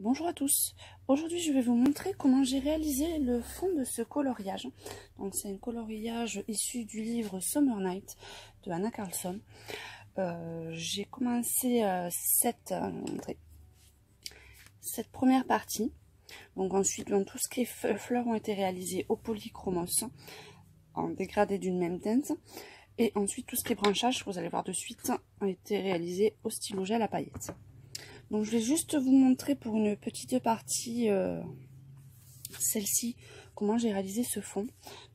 Bonjour à tous, aujourd'hui je vais vous montrer comment j'ai réalisé le fond de ce coloriage. Donc c'est un coloriage issu du livre Summer Night de Anna Carlson. Euh, j'ai commencé euh, cette, euh, cette première partie. Donc ensuite dans tout ce qui est fleurs ont été réalisées au polychromos en dégradé d'une même teinte. Et ensuite tout ce qui est branchage, vous allez voir de suite, a été réalisé au stylo gel à paillettes. Donc je vais juste vous montrer pour une petite partie, euh, celle-ci, comment j'ai réalisé ce fond.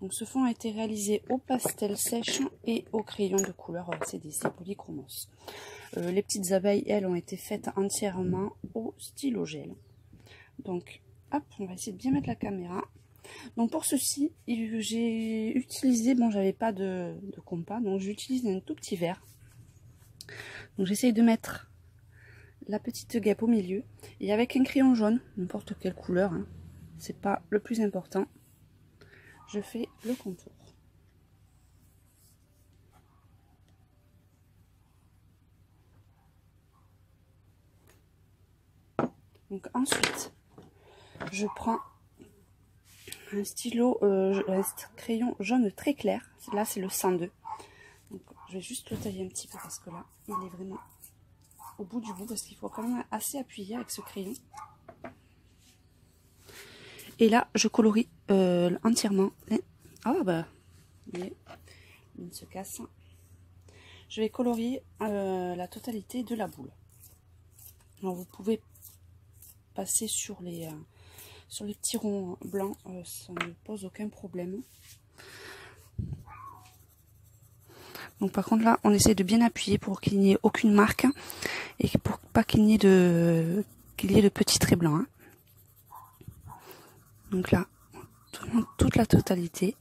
Donc ce fond a été réalisé au pastel sèche et au crayon de couleur CDC Polychromos. Euh, les petites abeilles, elles, ont été faites entièrement au stylo gel. Donc, hop, on va essayer de bien mettre la caméra. Donc pour ceci, j'ai utilisé, bon j'avais pas de, de compas, donc j'utilise un tout petit verre. Donc j'essaye de mettre la petite guêpe au milieu. Et avec un crayon jaune, n'importe quelle couleur, hein, c'est pas le plus important, je fais le contour. Donc ensuite, je prends un stylo, euh, un crayon jaune très clair. Là, c'est le 102. Donc, je vais juste le tailler un petit peu parce que là, il est vraiment au bout du bout parce qu'il faut quand même assez appuyer avec ce crayon. Et là, je colorie euh, entièrement. Ah bah, il se casse. Je vais colorier euh, la totalité de la boule. Alors vous pouvez passer sur les, euh, sur les petits ronds blancs, ça ne pose aucun problème. Donc par contre là, on essaie de bien appuyer pour qu'il n'y ait aucune marque et pour pas qu'il n'y ait de qu'il y ait de petits traits blancs. Hein. Donc là, toute la totalité.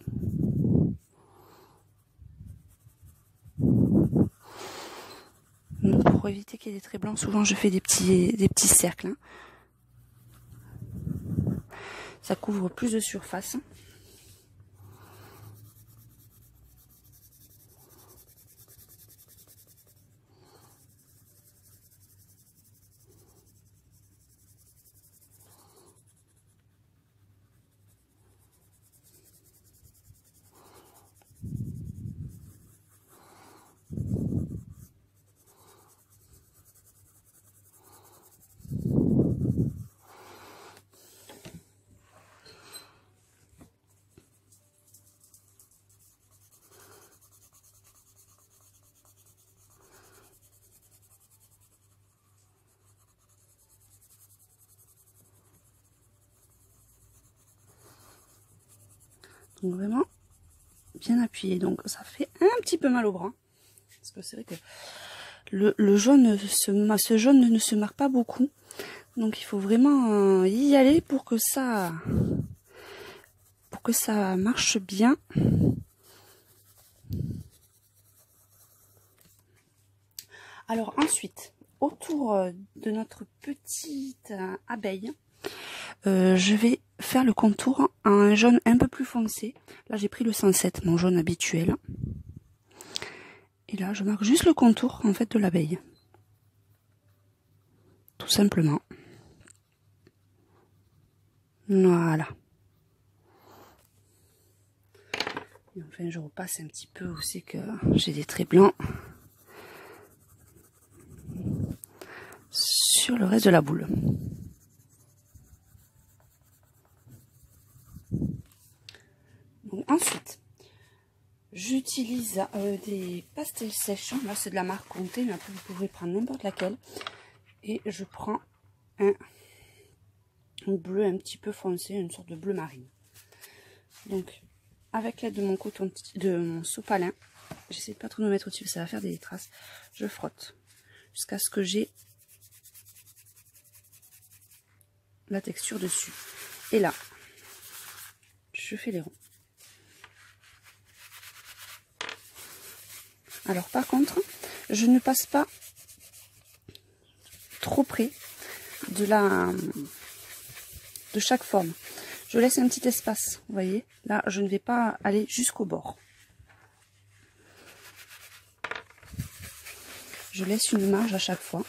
pour éviter qu'il y ait des traits blancs, souvent je fais des petits des petits cercles. Hein. Ça couvre plus de surface. Donc vraiment bien appuyé. Donc ça fait un petit peu mal au bras. Parce que c'est vrai que le, jaune, ce, ce, jaune ne se marque pas beaucoup. Donc il faut vraiment euh, y aller pour que ça pour que ça marche bien. Alors ensuite, autour euh, de notre petite euh, je vais faire le contour en un jaune un peu plus foncé. Là, j'ai pris le 107, mon jaune habituel. Et là, je marque juste le contour, en fait, de l'abeille. Tout simplement. Voilà. Et enfin, je repasse un petit peu aussi que j'ai des traits blancs sur le reste de la boule. Ensuite, j'utilise euh, des pastels sèches. Là, c'est de la marque Comté, mais après, vous pouvez prendre n'importe laquelle. Et je prends un, bleu un petit peu foncé, une sorte de bleu marine. Donc, avec l'aide de mon coton, de mon sopalin, j'essaie de pas trop me mettre au-dessus, ça va faire des traces. Je frotte jusqu'à ce que j'ai la texture dessus. Et là, je fais les ronds. Alors par contre, je ne passe pas trop près de la de chaque forme. Je laisse un petit espace, vous voyez. Là, je ne vais pas aller jusqu'au bord. Je laisse une marge à chaque fois.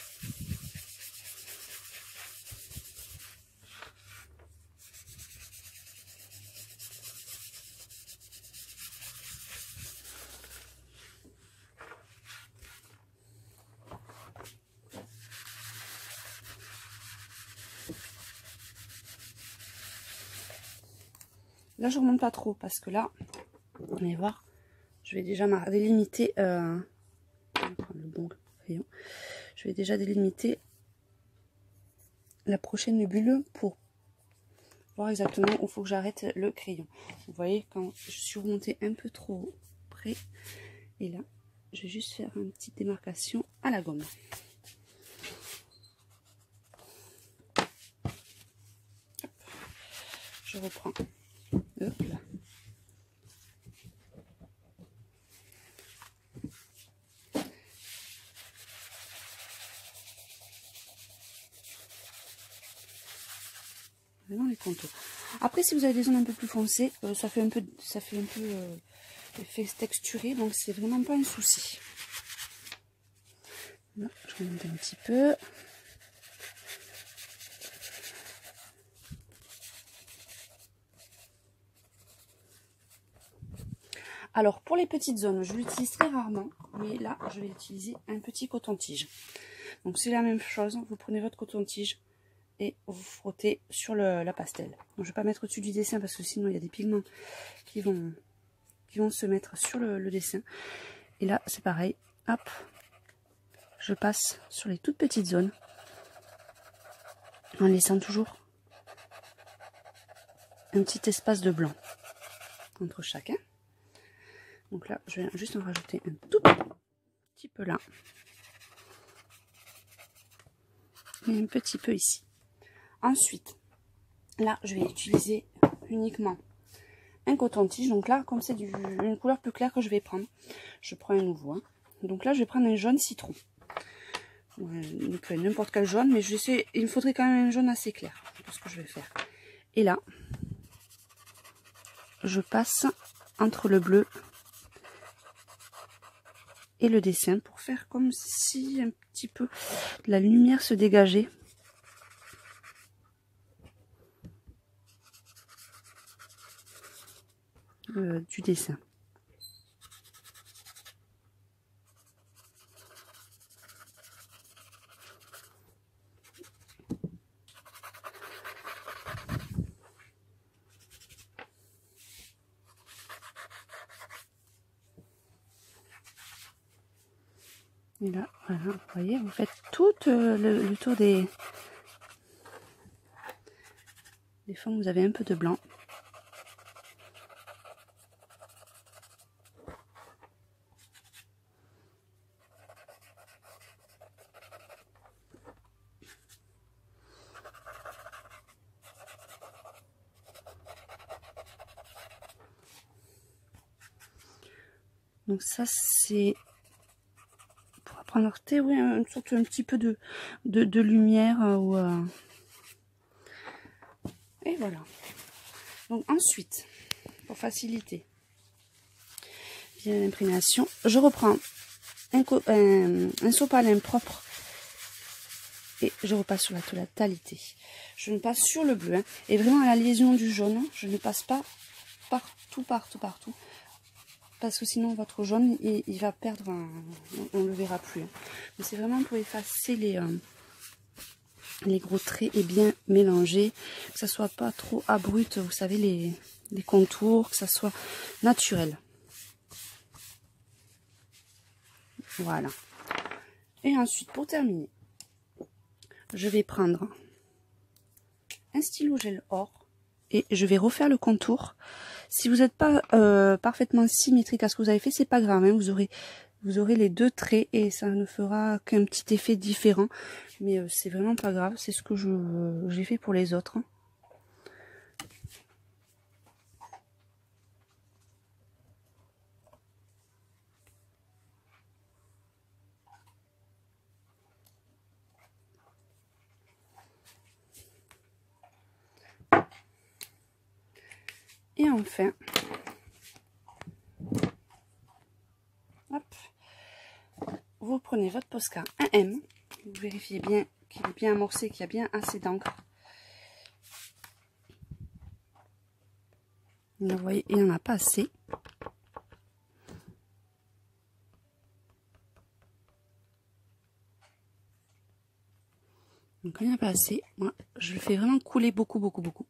Là, je remonte pas trop parce que là, vous allez voir, je vais déjà délimiter. Euh, le bon crayon. Je vais déjà délimiter la prochaine bulle pour voir exactement où il faut que j'arrête le crayon. Vous voyez, quand je suis remontée un peu trop près, et là, je vais juste faire une petite démarcation à la gomme. Je reprends. Hop là. les contours. Après, si vous avez des zones un peu plus foncées, euh, ça fait un peu, ça fait un peu euh, effet texturé, donc c'est vraiment pas un souci. je remonte un petit peu. Alors, pour les petites zones, je l'utilise très rarement, mais là, je vais utiliser un petit coton-tige. Donc, c'est la même chose, vous prenez votre coton-tige, et vous frottez sur le, la pastel. Je ne vais pas mettre au-dessus du dessin parce que sinon il y a des pigments qui vont, qui vont se mettre sur le, dessin. Et là, c'est pareil. Hop, je passe sur les toutes petites zones en laissant toujours un petit espace de blanc entre chacun. Donc là, je vais juste en rajouter un tout petit peu là. Et un petit peu ici. Ensuite, là, je vais utiliser uniquement un coton-tige. Donc là, comme c'est une couleur plus claire que je vais prendre, je prends un nouveau. Hein. Donc là, je vais prendre un jaune citron. n'importe quel jaune, mais je sais, il me faudrait quand même un jaune assez clair. C'est ce que je vais faire. Et là, je passe entre le bleu et le dessin pour faire comme si un petit peu la lumière se dégageait Euh, du dessin. Et là, voilà, vous voyez, vous faites tout euh, le, tour des, des fonds, vous avez un peu de blanc. Donc ça c'est thé, oui, une sorte un petit peu de, lumière. Euh, euh. Et voilà. Donc ensuite, pour faciliter bien l'imprégnation, je reprends un, un, un sopalin propre et je repasse sur la totalité. Je ne passe sur le bleu hein. et vraiment à la liaison du jaune, je ne passe pas partout, partout, partout parce que sinon votre jaune il, va perdre, on ne le verra plus. Hein. C'est vraiment pour effacer les, euh, les gros traits et bien mélanger, que ça soit pas trop abrupt, vous savez les, les contours, que ça soit naturel. Voilà. Et ensuite pour terminer, je vais prendre un stylo gel or et je vais refaire le contour si vous n'êtes pas euh, parfaitement symétrique à ce que vous avez fait, c'est pas grave. Hein. vous aurez vous aurez les deux traits et ça ne fera qu'un petit effet différent. Mais euh, c'est vraiment pas grave. C'est ce que j'ai fait pour les autres. Hein. Enfin, vous prenez votre Posca 1M, vous vérifiez bien qu'il est bien amorcé, qu'il y a bien assez d'encre. Vous voyez, il n'y en a pas assez. Donc il n'y en a pas assez, moi je le fais vraiment couler beaucoup, beaucoup, beaucoup.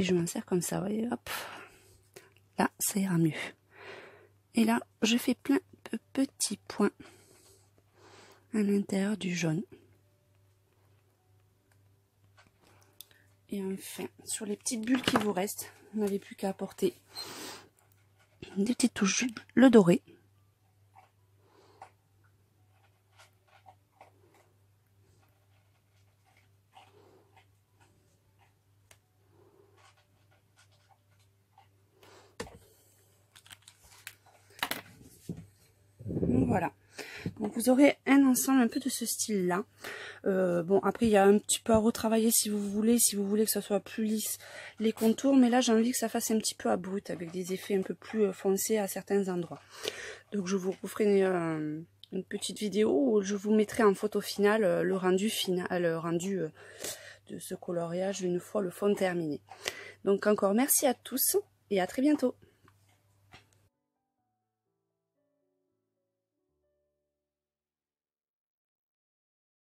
Je m'insère comme ça, voyez, hop. Là, ça ira mieux. Et là, je fais plein de petits points à l'intérieur du jaune. Et enfin, sur les petites bulles qui vous restent, vous n'avez plus qu'à apporter des petites touches, le doré. Voilà. Donc vous aurez un ensemble un peu de ce style-là. Euh, bon, après il y a un petit peu à retravailler si vous voulez, si vous voulez que ça soit plus lisse les contours. Mais là j'ai envie que ça fasse un petit peu abrupt avec des effets un peu plus euh, foncés à certains endroits. Donc je vous referai une, une petite vidéo où je vous mettrai en photo finale euh, le rendu final, le rendu de ce coloriage une fois le fond terminé. Donc encore merci à tous et à très bientôt.